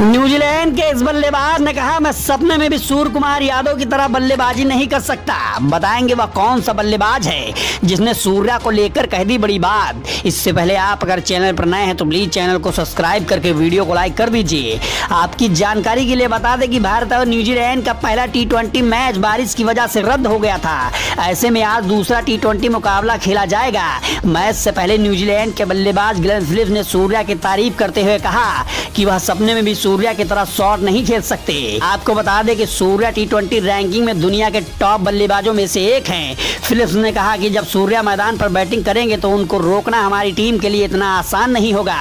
New Zealand के इस बल्लेबाज ने कहा, मैं सपने में भी सूर्य कुमार यादव की तरह बल्लेबाजी नहीं कर सकता। बताएँगे वह कौन सा बल्लेबाज है, जिसने सूर्या को लेकर कह दी बड़ी बात। इससे पहले आप अगर चैनल पर नए हैं तो प्लीज़ चैनल को सब्सक्राइब करके वीडियो को लाइक कर दीजिए। आपकी जानकारी के लिए बता दें कि भारत और न्यूजीलैंड का पहला टी मैच बारिश की वजह से रद्द हो गया था। ऐसे में आज दूसरा टी मुकाबला खेला जाएगा। मैच से पहले न्यूजीलैंड के बल्लेबाज ग्लेन ने सूर्या की तारीफ़ करते हुए कहा कि वह सपने में भी सूर्या की तरह शॉट नहीं खेल सकते। आपको बता दें कि सूर्या टी ट्वेंटी रैंकिंग में दुनिया के टॉप बल्लेबाजों में से एक हैं। फिलिप्स ने कहा कि जब सूर्या मैदान पर बैटिंग करेंगे तो उनको रोकना हमारी टीम के लिए इतना आसान नहीं होगा।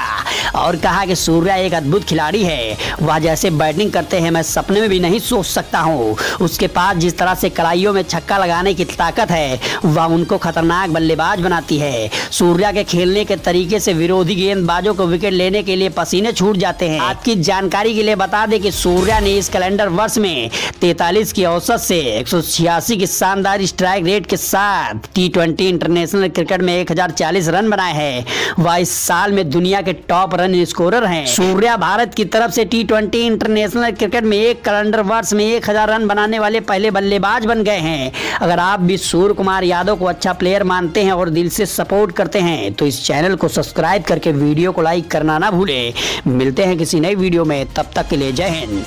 और कहा कि सूर्या एक अद्भुत खिलाड़ी है। वह जैसे बैटिंग करते हैं, मैं सपने में भी नहीं सोच सकता हूँ। उसके पास जिस तरह से कलाइयों में छक्का लगाने की ताकत है, वह उनको खतरनाक बल्लेबाज बनाती है। सूर्या के खेलने के तरीके से विरोधी गेंदबाजों को विकेट लेने के लिए पसीने छूट जाते हैं। आपकी जानकारी के लिए बता दें कि सूर्या ने इस कैलेंडर वर्ष में 43 की औसत से एक सौ छियासी की शानदार स्ट्राइक रेट के साथ टी इंटरनेशनल क्रिकेट में 1040 रन बनाए हैं। वह इस साल में दुनिया के टॉप रन स्कोरर हैं। सूर्या भारत की तरफ़ से टी इंटरनेशनल क्रिकेट में एक कैलेंडर वर्ष में एक हज़ार रन बनाने वाले पहले बल्लेबाज बन गए हैं। अगर आप भी सूर्य कुमार यादव को अच्छा प्लेयर मानते हैं और दिल से सपोर्ट करते हैं तो इस चैनल को सब्सक्राइब करके वीडियो को लाइक करना ना भूले। मिलते हैं किसी नई वीडियो में, तब तक के लिए जय हिंद।